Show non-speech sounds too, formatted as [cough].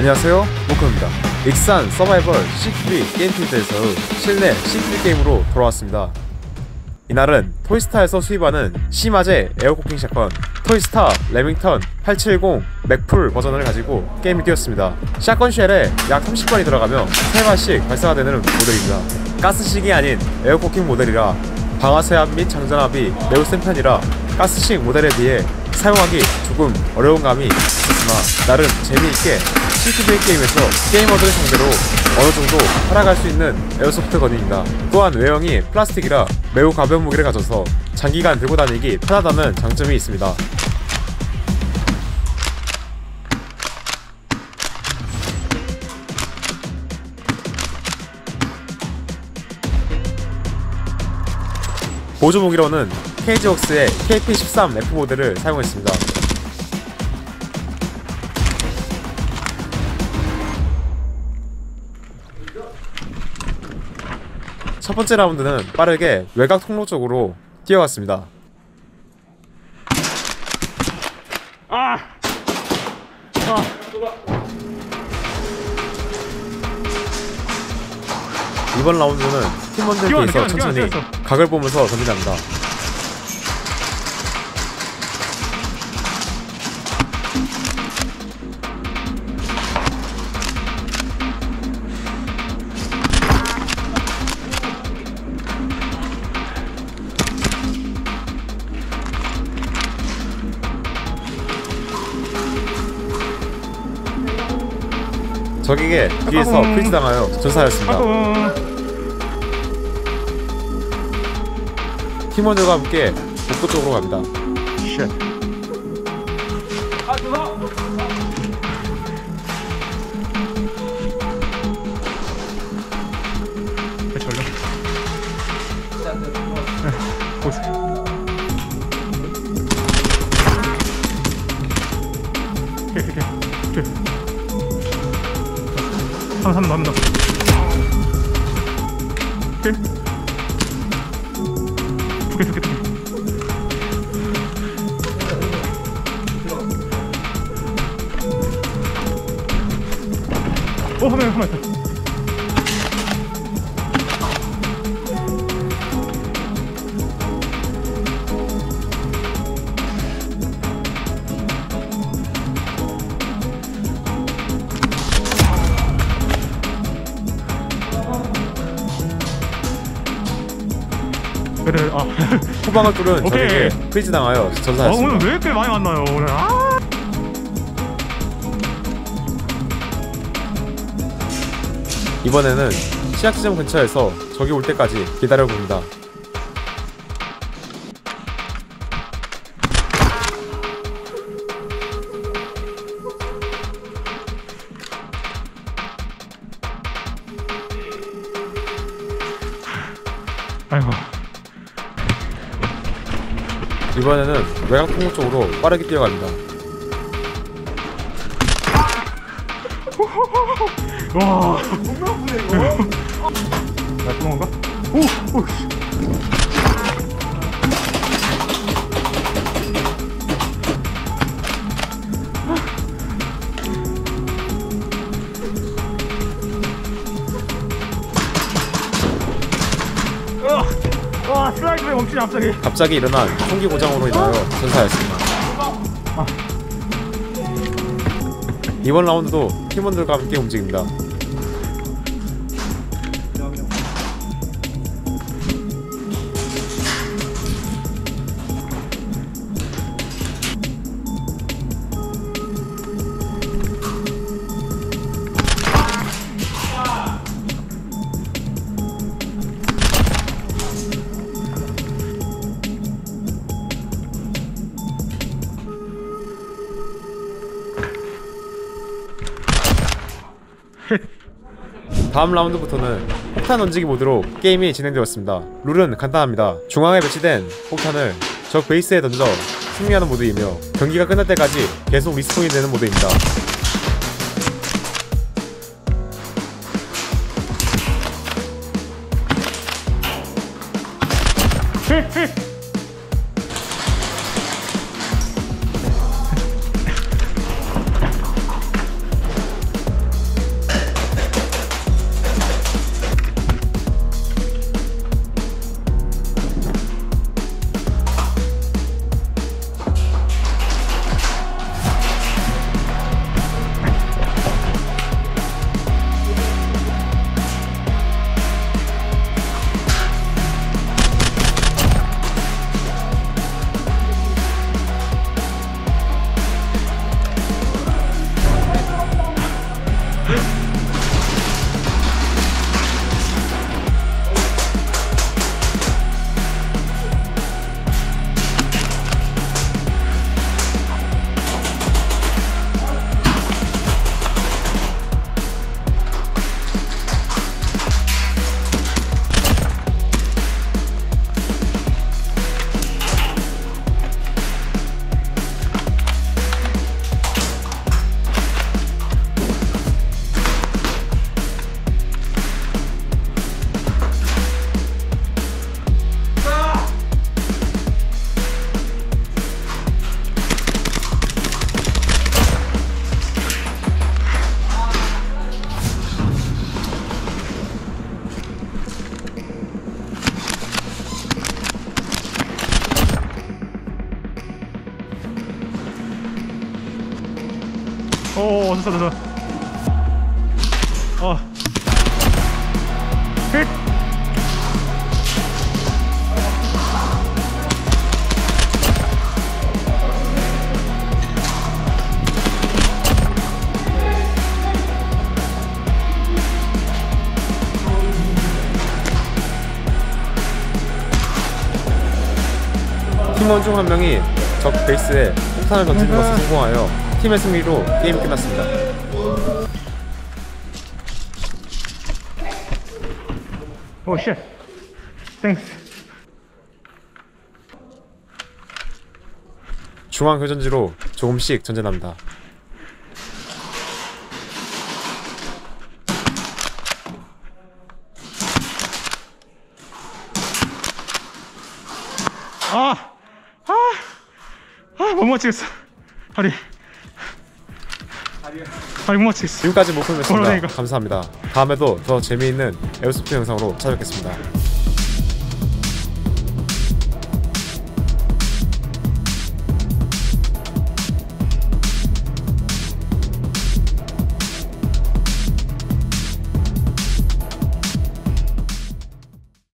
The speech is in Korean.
안녕하세요. 모크입니다. 익산 서바이벌 CQB 게임 필드에서의 실내 CQB 게임으로 돌아왔습니다. 이날은 토이스타에서 수입하는 시마제 air cocking shotgun 토이스타 레밍턴 870 맥풀 버전을 가지고 게임을 뛰었습니다. shotgun shell에 약 30발이 들어가며 3발씩 발사가 되는 모델입니다. 가스식이 아닌 air cocking 모델이라 방아쇠압 및 장전압이 매우 센 편이라 가스식 모델에 비해 사용하기 조금 어려운 감이 있었으나 나름 재미있게 CTV 게임에서 게이머들을 상대로 어느 정도 살아갈 수 있는 에어소프트 건입니다. 또한 외형이 플라스틱이라 매우 가벼운 무게를 가져서 장기간 들고 다니기 편하다는 장점이 있습니다. 보조 무기로는 KG웍스의 KP13F 모델을 사용했습니다. 첫 번째 라운드는 빠르게 외곽 통로 쪽으로 뛰어갔습니다. 아! 아! 이번 라운드는 뛰어왔네, 천천히. 각을 보면서 던진답니다. 적에게 뒤에서. 프리즈 당하여 전사하였습니다. 팀원들과 함께 복도 쪽으로 갑니다. 쉣. 아, 전력. 한, 한, 한, 더. 오케이. 두 개, 두 개. 어, 화면, 화면 있다. 그래, 아. [laughs] 후방을 뚫은 오케이. 적에게 freeze 당하여 어, 전사하였습니다. 오늘 왜 이렇게 많이 만나요, 오늘? 아! 이번에는 시작 지점 근처에서 적이 올 때까지 기다려 봅니다. 아이고. 이번에는 외곽 통로 쪽으로 빠르게 뛰어갑니다. 와. 겁나 아프네, 이거. 나 도망가? 오! 오! 씨. 아, 왜 멈추냐, 갑자기. 갑자기 일어난 총기 고장으로 인하여 전사하였습니다. 이번 라운드도 팀원들과 함께 움직입니다. [laughs] 다음 라운드부터는 폭탄 던지기 모드로 게임이 진행되었습니다. 룰은 간단합니다. 중앙에 배치된 폭탄을 적 베이스에 던져 승리하는 모드이며 경기가 끝날 때까지 계속 리스폰이 되는 모드입니다. [laughs] 오 됐어 됐어. 어. 힛! 팀원 중 한 명이 적 베이스에 폭탄을 던지는 것에 성공하여 팀의 승리로 게임이 끝났습니다. Oh shit. Thanks. 중앙 교전지로 조금씩 전진합니다. 아! 아! 아, 못 맞추겠어. 다리. 다리 못 맞추겠어. 지금까지 목표였습니다. 그러니까. 감사합니다. 다음에도 더 재미있는 에어소프트 영상으로 찾아뵙겠습니다.